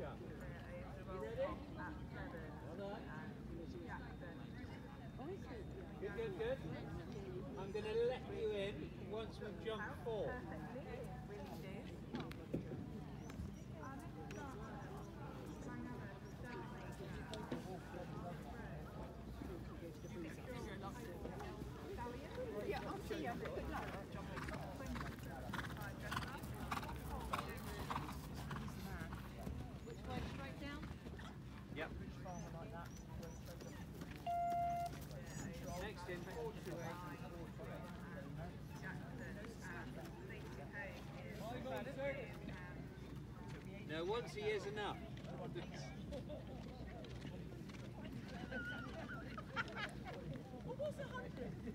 Good, good, good. I'm going to let you in once we've jumped four. Yeah, I'll see you. Good luck. No, once he is enough. What was hundred?